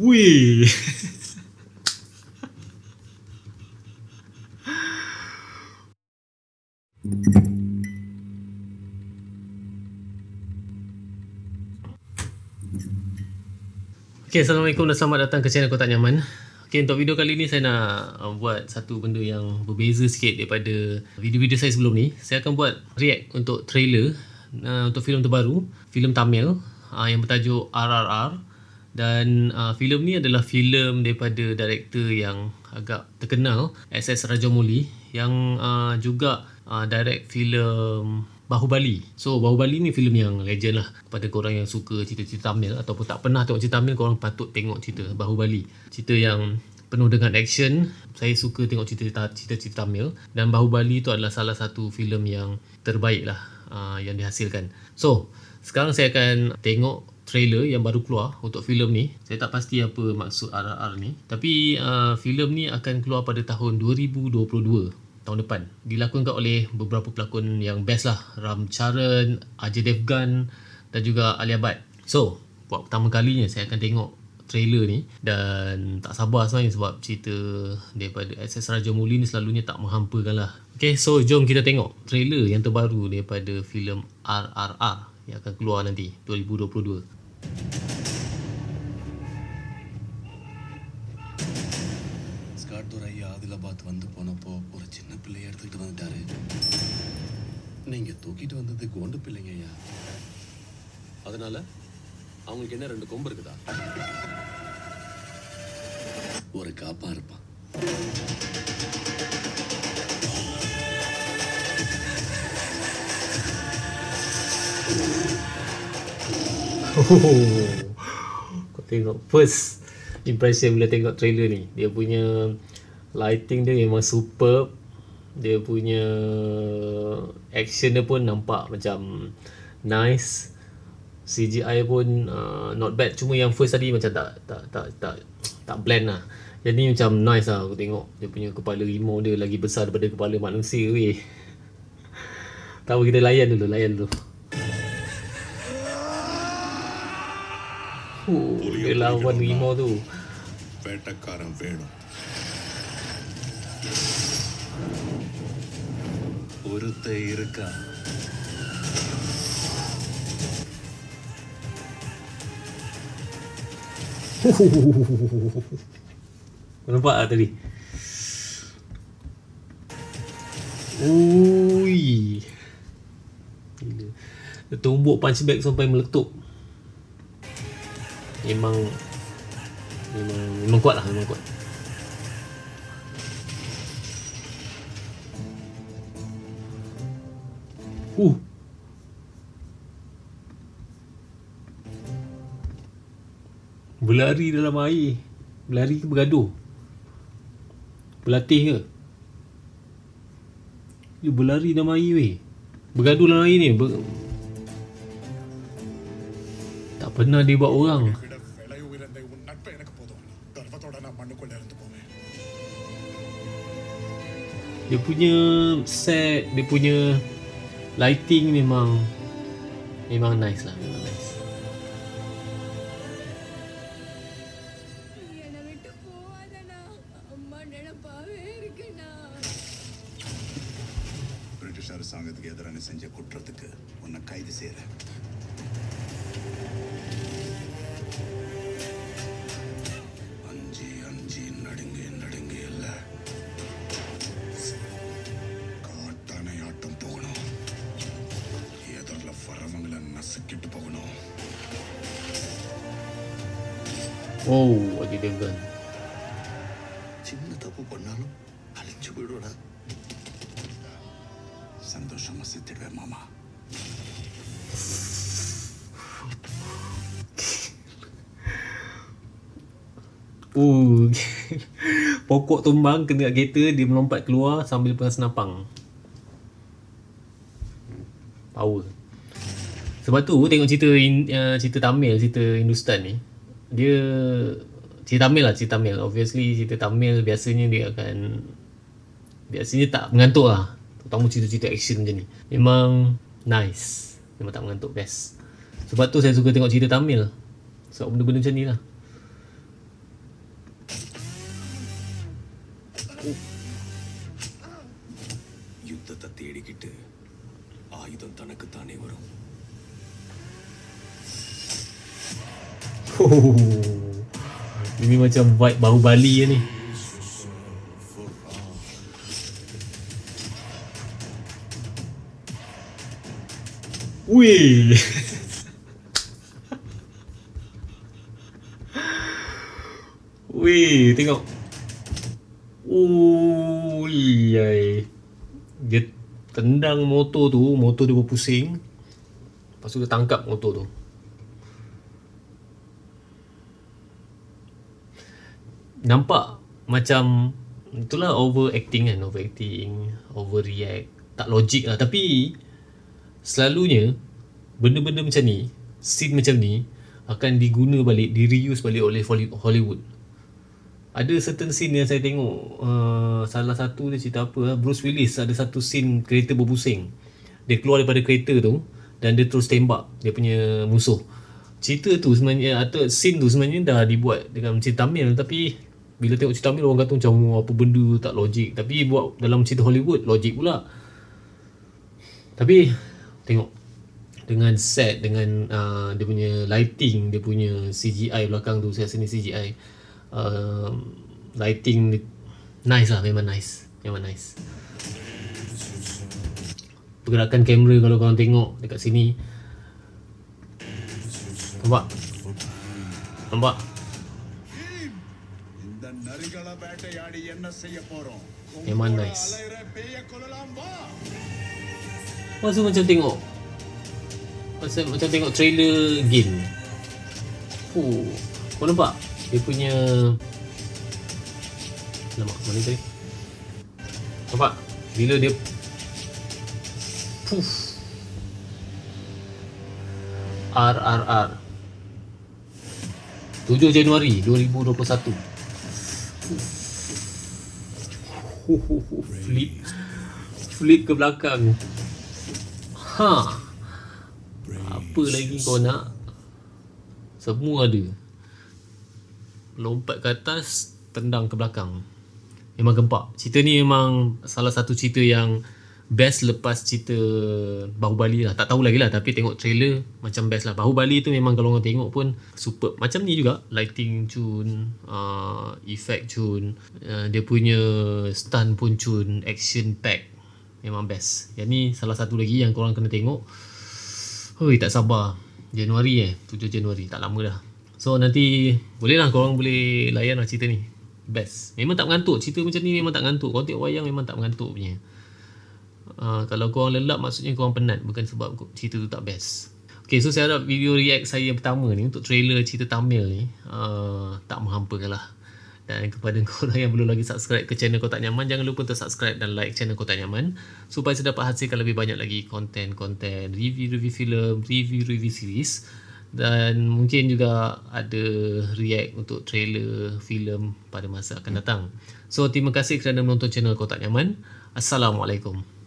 Wih. Okay, Assalamualaikum dan selamat datang ke channel Kotak Nyaman. Okay, untuk video kali ni saya nak uh, buat satu benda yang berbeza sikit daripada video-video saya sebelum ni. Saya akan buat react untuk trailer uh, untuk filem terbaru, filem Tamil uh, yang bertajuk RRR dan uh, filem ni adalah filem daripada director yang agak terkenal SS Rajamouli yang uh, juga uh, direct filem Bahubali. So Bahubali ni filem yang legend lah kepada korang yang suka cerita-cerita Tamil ataupun tak pernah tengok cerita Tamil korang patut tengok cerita Bahubali. Cerita yang penuh dengan action. Saya suka tengok cerita-cerita cerita Tamil dan Bahubali tu adalah salah satu filem yang terbaik lah uh, yang dihasilkan. So sekarang saya akan tengok trailer yang baru keluar untuk filem ni. Saya tak pasti apa maksud RRR ni. Tapi uh, filem ni akan keluar pada tahun 2022 tahun depan dilakonkan oleh beberapa pelakon yang best lah Ram Charan, Ajay Devgan dan juga Alia Bhatt so buat pertama kalinya saya akan tengok trailer ni dan tak sabar sebenarnya sebab cerita daripada SS Rajamouli ni selalunya tak menghampakan lah ok so jom kita tengok trailer yang terbaru daripada filem RRR yang akan keluar nanti 2022 ஸ்காட்துறை ஆதிலாபாத் வந்து போனப்போ ஒரு சின்ன பிள்ளைய எடுத்துக்கிட்டு வந்துட்டாரு. நீங்க தூக்கிட்டு வந்தது கோண்டு பிள்ளைங்க ஐயா. அதனால அவங்களுக்கு என்ன ரெண்டு கொம்பு இருக்குதா? ஒரு காப்பா இருப்பான். kau tengok first impression bila tengok trailer ni. Dia punya lighting dia memang superb. Dia punya action dia pun nampak macam nice. CGI pun uh, not bad. Cuma yang first tadi macam tak tak tak tak tak blend lah. Ni macam nice lah aku tengok. Dia punya kepala rimau dia lagi besar daripada kepala manusia weh. Tak apa kita layan dulu, layan dulu. Dia lawan Wimo tu. Petakaran Veno. Urute Irka Kau nampak lah tadi? Ui. Gila. Tumbuk punchback sampai meletup. Memang memang memang kuat lah, memang kuat. Uh. Berlari dalam air. Berlari ke bergaduh? Berlatih ke? Dia berlari dalam air weh. Bergaduh dalam air ni. Ber... Tak pernah dia buat orang. எனக்கு போதும் கர்வத்தோட நான் மண்ணுக்குள்ள இருந்து போவேன் Dia punya set, dia punya lighting memang memang nice lah, memang nice. என்னை விட்டு போவாதண்ணா அம்மா நினைப்பாவே இருக்குண்ணா பிரிட்டிஷ் அரசாங்கத்துக்கு எதிரான செஞ்ச குற்றத்துக்கு உன்னை கைது செய்யறேன் Oh, lagi dia kan. Cina tak apa pun nalo, alin cuba dora. Sando sama setiap mama. Uh, pokok tumbang kena kat kereta dia melompat keluar sambil pegang senapang power sebab tu tengok cerita in, uh, cerita Tamil cerita Hindustan ni dia cerita Tamil lah cerita Tamil. Obviously cerita Tamil biasanya dia akan biasanya tak mengantuk lah. Terutama cerita-cerita action macam ni. Memang nice. Memang tak mengantuk best. Sebab tu saya suka tengok cerita Tamil. Sebab so, benda-benda macam ni lah. யுத்தத்தை தேடிக்கிட்டு ஆயுதம் தனக்குத்தானே வரும். Oh. Ini macam vibe baru Bali ni. Wih. Wih, tengok. Ui, ai. Dia tendang motor tu, motor dia berpusing. Lepas tu dia tangkap motor tu. Nampak macam itulah overacting kan, overacting, overreact. Tak logik lah tapi selalunya benda-benda macam ni, scene macam ni akan diguna balik, di reuse balik oleh Hollywood. Ada certain scene yang saya tengok uh, salah satu dia cerita apa uh, Bruce Willis ada satu scene kereta berpusing. Dia keluar daripada kereta tu dan dia terus tembak dia punya musuh. Cerita tu sebenarnya atau scene tu sebenarnya dah dibuat dengan cerita Tamil tapi bila tengok cerita Amir orang kata macam oh, apa benda tak logik. Tapi buat dalam cerita Hollywood logik pula. Tapi tengok dengan set dengan uh, dia punya lighting dia punya CGI belakang tu saya sini CGI uh, um, lighting nice lah memang nice. Memang nice. Pergerakan kamera kalau korang tengok dekat sini. Nampak? Nampak? வேட்டையாடி என்ன செய்ய போறோம் Memang உங்களோட nice. அலையிற பேய கொள்ளலாம் வா Masa macam tengok Masa macam tengok trailer game Oh Kau nampak Dia punya Nampak mana tadi Nampak Bila dia Puff RRR 7 Januari 2021 Flip Flip ke belakang Ha. Apa lagi kau nak? Semua ada. Lompat ke atas, tendang ke belakang. Memang gempak. Cerita ni memang salah satu cerita yang best lepas cerita Bahubali lah. Tak tahu lagi lah tapi tengok trailer macam best lah. Bahubali tu memang kalau orang tengok pun super. Macam ni juga. Lighting cun, uh, effect cun, uh, dia punya stunt pun cun, action pack. Memang best. Yang ni salah satu lagi yang korang kena tengok. Hoi, tak sabar. Januari eh. 7 Januari. Tak lama dah. So nanti boleh lah korang boleh layan lah cerita ni. Best. Memang tak mengantuk. Cerita macam ni memang tak mengantuk. Korang tengok wayang memang tak mengantuk punya. Uh, kalau korang lelap maksudnya korang penat. Bukan sebab cerita tu tak best. Okay, so saya harap video react saya yang pertama ni untuk trailer cerita Tamil ni uh, tak menghampakan lah. Dan kepada korang yang belum lagi subscribe ke channel Kotak Nyaman, jangan lupa untuk subscribe dan like channel Kotak Nyaman supaya saya dapat hasilkan lebih banyak lagi konten-konten review-review filem, review-review series dan mungkin juga ada react untuk trailer filem pada masa akan datang. So terima kasih kerana menonton channel Kotak Nyaman. Assalamualaikum.